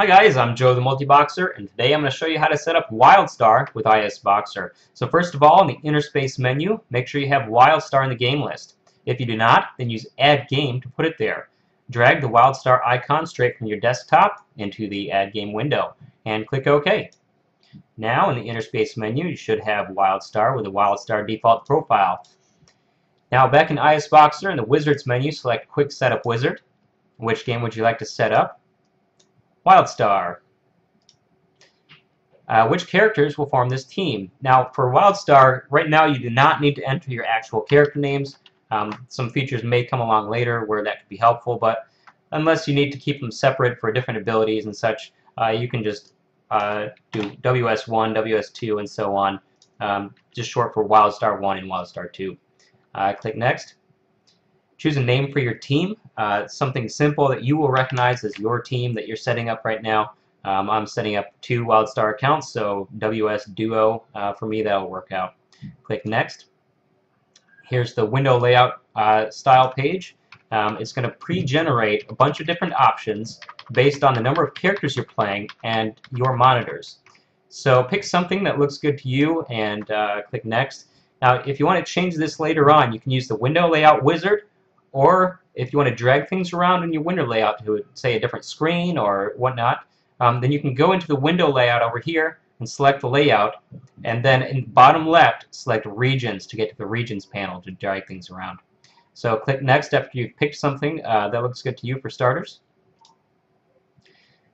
Hi guys, I'm Joe the Multiboxer, and today I'm going to show you how to set up WildStar with ISBoxer. So first of all, in the inner space menu, make sure you have WildStar in the game list. If you do not, then use Add Game to put it there. Drag the WildStar icon straight from your desktop into the Add Game window, and click OK. Now in the inner space menu, you should have WildStar with a WildStar default profile. Now back in ISBoxer, in the Wizards menu, select Quick Setup Wizard. Which game would you like to set up? Wildstar. Uh, which characters will form this team? Now, for Wildstar, right now you do not need to enter your actual character names. Um, some features may come along later where that could be helpful, but unless you need to keep them separate for different abilities and such, uh, you can just uh, do WS1, WS2, and so on, um, just short for Wildstar 1 and Wildstar 2. Uh, click Next. Choose a name for your team, uh, something simple that you will recognize as your team that you're setting up right now. Um, I'm setting up two WildStar accounts, so WS Duo uh, for me that'll work out. Click Next. Here's the window layout uh, style page. Um, it's going to pre-generate a bunch of different options based on the number of characters you're playing and your monitors. So pick something that looks good to you and uh, click Next. Now, if you want to change this later on, you can use the window layout wizard or if you want to drag things around in your window layout to, say, a different screen or whatnot, um, then you can go into the window layout over here and select the layout, and then in bottom left, select regions to get to the regions panel to drag things around. So click next after you've picked something uh, that looks good to you for starters.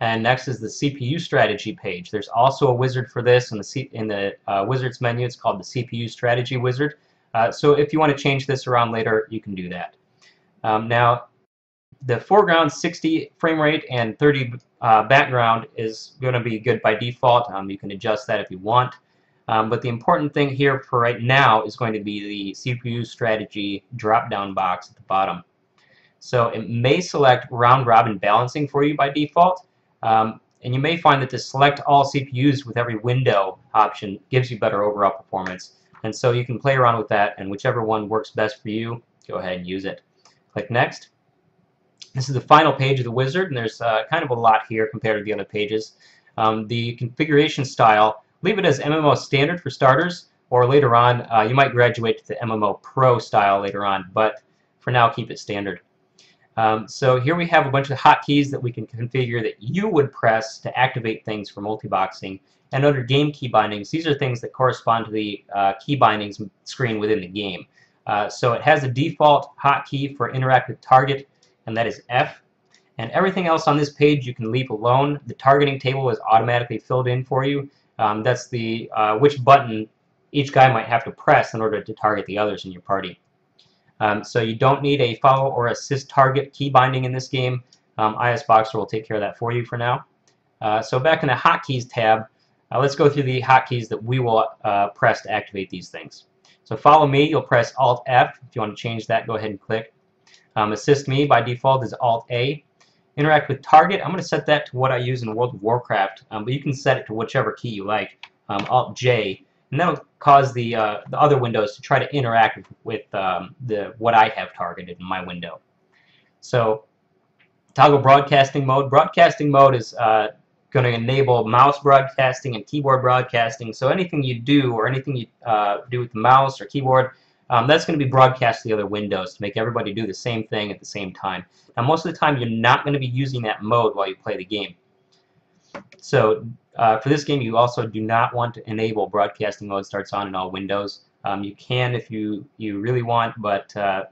And next is the CPU strategy page. There's also a wizard for this in the, C in the uh, wizards menu. It's called the CPU strategy wizard. Uh, so if you want to change this around later, you can do that. Um, now, the foreground 60 frame rate and 30 uh, background is going to be good by default. Um, you can adjust that if you want. Um, but the important thing here for right now is going to be the CPU strategy drop-down box at the bottom. So it may select round-robin balancing for you by default. Um, and you may find that the select all CPUs with every window option gives you better overall performance. And so you can play around with that, and whichever one works best for you, go ahead and use it. Click Next. This is the final page of the wizard, and there's uh, kind of a lot here compared to the other pages. Um, the configuration style, leave it as MMO standard for starters, or later on, uh, you might graduate to the MMO Pro style later on, but for now, keep it standard. Um, so here we have a bunch of hotkeys that we can configure that you would press to activate things for multiboxing. And under game key bindings, these are things that correspond to the uh, key bindings screen within the game. Uh, so it has a default hotkey for interactive target, and that is F. And everything else on this page you can leave alone. The targeting table is automatically filled in for you. Um, that's the uh, which button each guy might have to press in order to target the others in your party. Um, so you don't need a follow or assist target key binding in this game. Um, ISBoxer will take care of that for you for now. Uh, so back in the hotkeys tab, uh, let's go through the hotkeys that we will uh, press to activate these things. So follow me, you'll press Alt F. If you want to change that, go ahead and click. Um, assist me by default is Alt A. Interact with target, I'm going to set that to what I use in World of Warcraft, um, but you can set it to whichever key you like. Um, Alt J, and that'll cause the uh, the other windows to try to interact with, um, the what I have targeted in my window. So toggle broadcasting mode. Broadcasting mode is uh, going to enable mouse broadcasting and keyboard broadcasting. So anything you do or anything you uh, do with the mouse or keyboard, um, that's going to be broadcast to the other windows to make everybody do the same thing at the same time. Now most of the time you're not going to be using that mode while you play the game. So uh, for this game you also do not want to enable broadcasting mode starts on in all windows. Um, you can if you, you really want, but uh,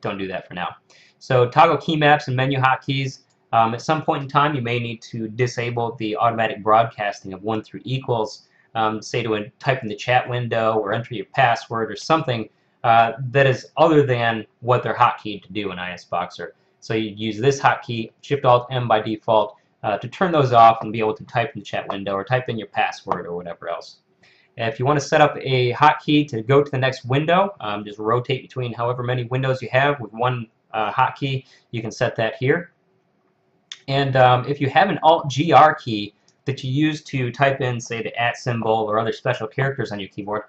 don't do that for now. So toggle key maps and menu hotkeys. Um, at some point in time, you may need to disable the automatic broadcasting of 1 through equals, um, say to type in the chat window or enter your password or something uh, that is other than what they're hotkeyed to do in ISBoxer. So you use this hotkey, Shift-Alt-M by default, uh, to turn those off and be able to type in the chat window or type in your password or whatever else. If you want to set up a hotkey to go to the next window, um, just rotate between however many windows you have with one uh, hotkey. You can set that here. And um, if you have an Alt-GR key that you use to type in, say, the at symbol or other special characters on your keyboard,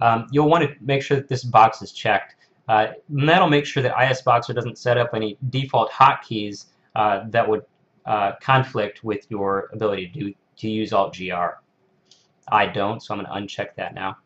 um, you'll want to make sure that this box is checked. Uh, and that'll make sure that ISBoxer doesn't set up any default hotkeys uh, that would uh, conflict with your ability to, do, to use Alt-GR. I don't, so I'm going to uncheck that now.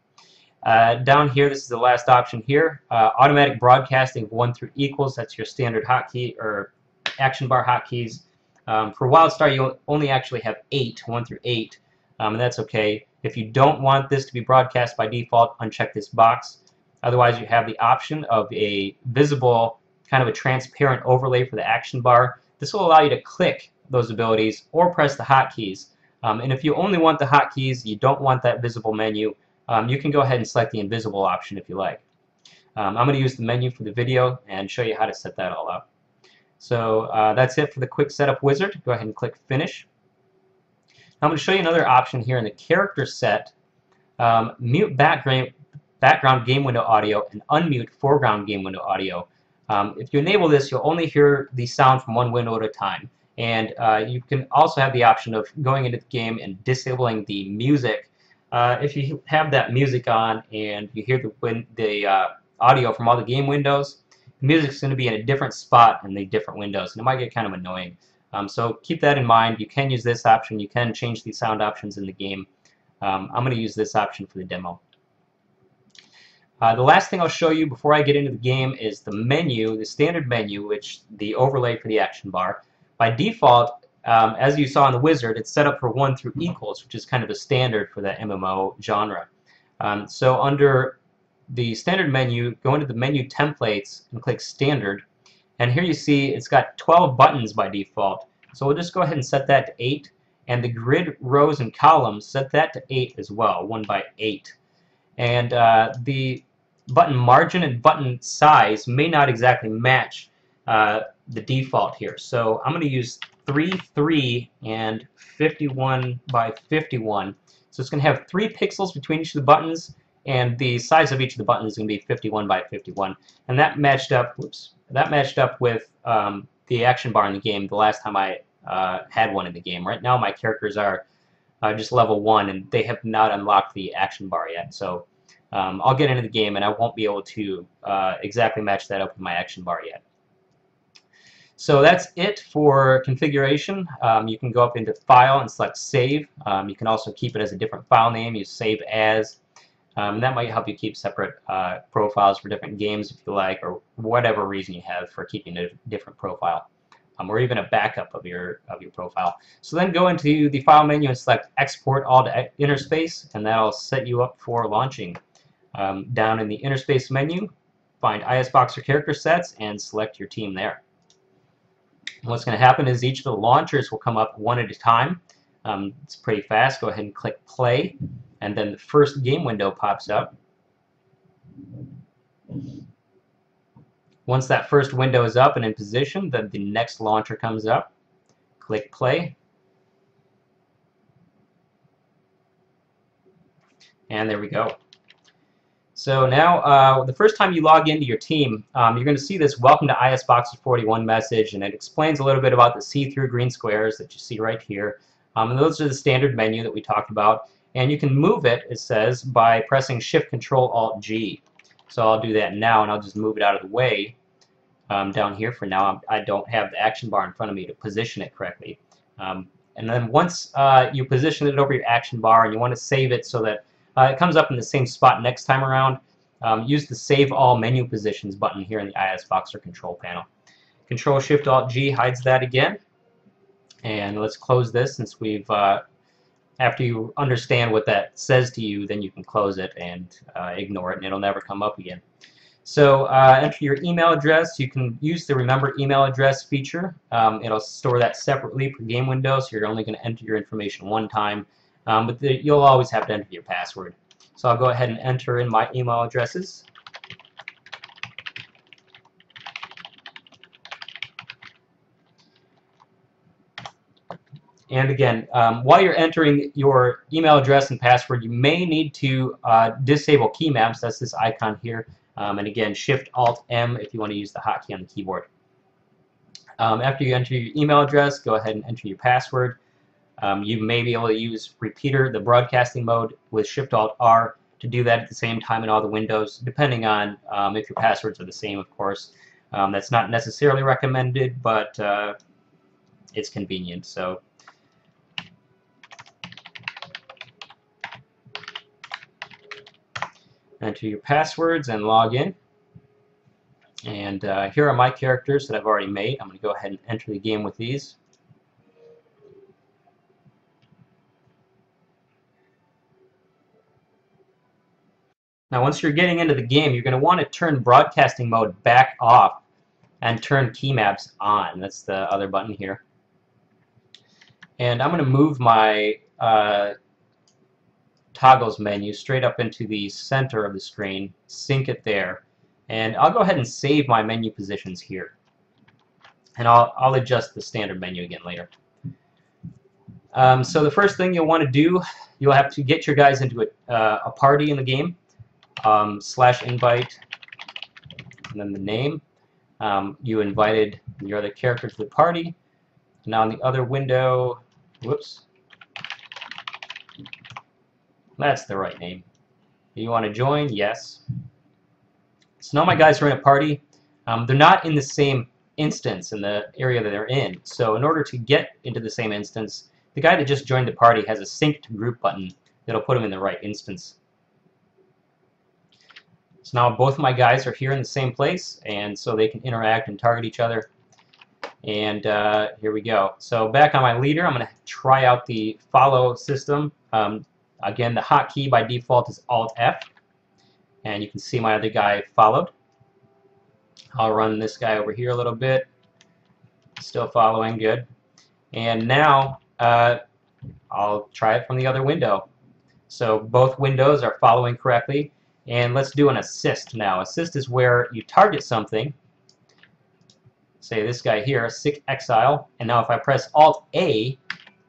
Uh, down here, this is the last option here. Uh, automatic broadcasting 1 through equals, that's your standard hotkey or action bar hotkeys. Um, for WildStar, you only actually have 8, 1 through 8, um, and that's okay. If you don't want this to be broadcast by default, uncheck this box. Otherwise, you have the option of a visible, kind of a transparent overlay for the action bar. This will allow you to click those abilities or press the hotkeys. Um, and if you only want the hotkeys, you don't want that visible menu, um, you can go ahead and select the invisible option if you like. Um, I'm going to use the menu for the video and show you how to set that all up. So uh, that's it for the quick setup wizard. Go ahead and click finish. Now I'm going to show you another option here in the character set. Um, mute background, background game window audio and unmute foreground game window audio. Um, if you enable this, you'll only hear the sound from one window at a time. And uh, you can also have the option of going into the game and disabling the music. Uh, if you have that music on and you hear the, the uh, audio from all the game windows, music's going to be in a different spot in the different windows, and it might get kind of annoying. Um, so keep that in mind. You can use this option. You can change the sound options in the game. Um, I'm going to use this option for the demo. Uh, the last thing I'll show you before I get into the game is the menu, the standard menu, which the overlay for the action bar. By default, um, as you saw in the wizard, it's set up for 1 through equals, which is kind of a standard for the MMO genre. Um, so under the standard menu, go into the menu templates and click standard. And here you see it's got 12 buttons by default. So we'll just go ahead and set that to 8. And the grid rows and columns, set that to 8 as well, 1 by 8. And uh, the button margin and button size may not exactly match uh, the default here. So I'm going to use 3, 3, and 51 by 51. So it's going to have 3 pixels between each of the buttons, and the size of each of the buttons is going to be 51 by 51. And that matched up, whoops, that matched up with um, the action bar in the game the last time I uh, had one in the game. Right now my characters are uh, just level 1, and they have not unlocked the action bar yet. So um, I'll get into the game and I won't be able to uh, exactly match that up with my action bar yet. So that's it for configuration. Um, you can go up into File and select Save. Um, you can also keep it as a different file name. You save as. Um, that might help you keep separate uh, profiles for different games if you like, or whatever reason you have for keeping a different profile, um, or even a backup of your of your profile. So then go into the File menu and select Export All to Inner Space, and that'll set you up for launching. Um, down in the Inner Space menu, find ISBoxer character sets and select your team there. What's going to happen is each of the launchers will come up one at a time. Um, it's pretty fast. Go ahead and click play, and then the first game window pops up. Once that first window is up and in position, then the next launcher comes up. Click play. And there we go. So now, uh, the first time you log into your team, um, you're going to see this Welcome to ISBoxer 41 message, and it explains a little bit about the see-through green squares that you see right here. Um, and those are the standard menu that we talked about. And you can move it, it says, by pressing Shift-Control-Alt-G. So I'll do that now, and I'll just move it out of the way um, down here for now. I don't have the action bar in front of me to position it correctly. Um, and then once uh, you position it over your action bar and you want to save it so that uh, it comes up in the same spot next time around. Um, use the Save All Menu Positions button here in the ISBoxer control panel. Control Shift Alt G hides that again. And let's close this since we've, uh, after you understand what that says to you, then you can close it and uh, ignore it and it'll never come up again. So uh, enter your email address. You can use the Remember Email Address feature. Um, it'll store that separately per game window, so you're only going to enter your information one time. Um, but the, you'll always have to enter your password. So I'll go ahead and enter in my email addresses. And again, um, while you're entering your email address and password, you may need to uh, disable key maps. That's this icon here. Um, and again, Shift-Alt-M if you want to use the hotkey on the keyboard. Um, after you enter your email address, go ahead and enter your password. Um, you may be able to use repeater, the broadcasting mode, with Shift-Alt-R to do that at the same time in all the windows, depending on um, if your passwords are the same, of course. Um, that's not necessarily recommended, but uh, it's convenient. So enter your passwords and log in. And uh, here are my characters that I've already made. I'm going to go ahead and enter the game with these. Now once you're getting into the game, you're going to want to turn broadcasting mode back off and turn key maps on. That's the other button here. And I'm going to move my uh, toggles menu straight up into the center of the screen, sync it there, and I'll go ahead and save my menu positions here. And I'll, I'll adjust the standard menu again later. Um, so the first thing you'll want to do, you'll have to get your guys into a, uh, a party in the game, um, slash invite, and then the name. Um, you invited your other character to the party. Now in the other window, whoops, that's the right name. You want to join? Yes. So now my guys are in a party. Um, they're not in the same instance in the area that they're in. So in order to get into the same instance, the guy that just joined the party has a sync to group button that'll put him in the right instance. So now both my guys are here in the same place, and so they can interact and target each other. And uh, here we go. So back on my leader, I'm going to try out the follow system. Um, Again, the hotkey by default is Alt-F. And you can see my other guy followed. I'll run this guy over here a little bit. Still following, good. And now uh, I'll try it from the other window. So both windows are following correctly. And let's do an assist now. Assist is where you target something. Say this guy here, Sick Exile. And now if I press Alt-A,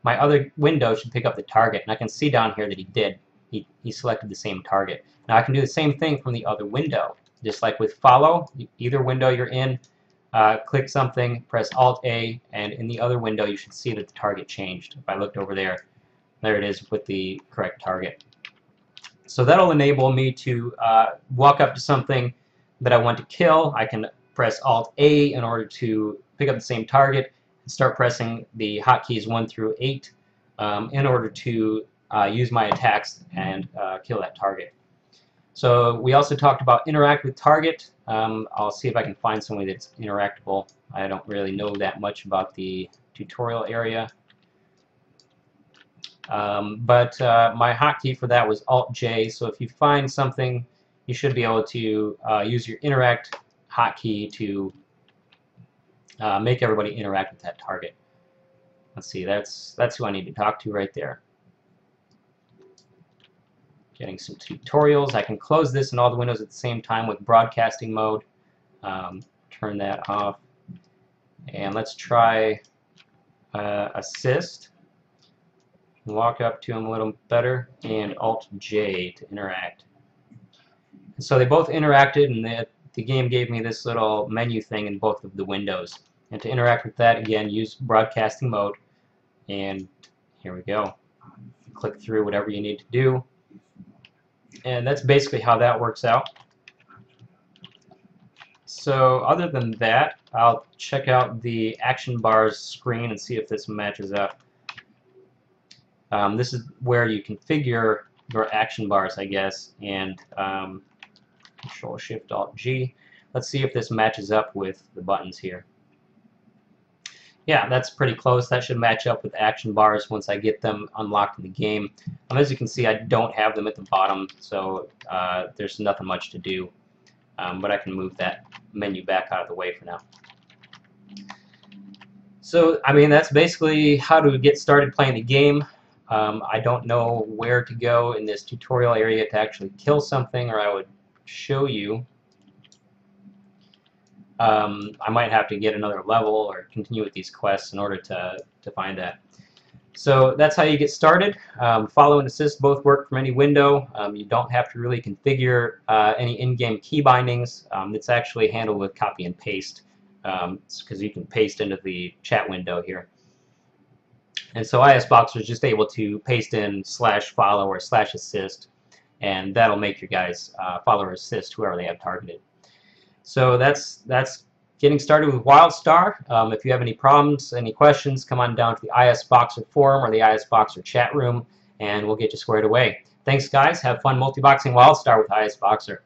my other window should pick up the target, and I can see down here that he did. He, he selected the same target. Now I can do the same thing from the other window. Just like with follow, either window you're in, uh, click something, press Alt-A, and in the other window you should see that the target changed. If I looked over there, there it is with the correct target. So that'll enable me to uh, walk up to something that I want to kill. I can press Alt-A in order to pick up the same target, start pressing the hotkeys 1 through 8 um, in order to uh, use my attacks and uh, kill that target. So we also talked about interact with target. Um, I'll see if I can find some way that's interactable. I don't really know that much about the tutorial area. Um, but uh, my hotkey for that was Alt-J, so if you find something, you should be able to uh, use your interact hotkey to uh, make everybody interact with that target. Let's see, that's, that's who I need to talk to right there. Getting some tutorials. I can close this and all the windows at the same time with broadcasting mode. Um, turn that off. And let's try uh, assist. Walk up to him a little better and Alt-J to interact. so they both interacted and the, the game gave me this little menu thing in both of the windows. And to interact with that, again, use broadcasting mode. And here we go. Click through whatever you need to do. And that's basically how that works out. So other than that, I'll check out the action bars screen and see if this matches up. Um, this is where you configure your action bars, I guess, and um, Control Shift Alt G. Let's see if this matches up with the buttons here. Yeah, that's pretty close. That should match up with action bars once I get them unlocked in the game. Um, as you can see, I don't have them at the bottom, so uh, there's nothing much to do. Um, but I can move that menu back out of the way for now. So, I mean, that's basically how to get started playing the game. Um, I don't know where to go in this tutorial area to actually kill something, or I would show you um, I might have to get another level or continue with these quests in order to, to find that. So that's how you get started. Um, follow and assist both work from any window. Um, you don't have to really configure uh, any in-game key bindings. Um, it's actually handled with copy and paste because um, you can paste into the chat window here. And so ISBox was just able to paste in slash follow or slash assist and that'll make your guys uh, follow or assist whoever they have targeted. So that's that's getting started with WildStar. Um, if you have any problems, any questions, come on down to the ISBoxer forum or the ISBoxer chat room, and we'll get you squared away. Thanks, guys. Have fun multi-boxing WildStar with ISBoxer.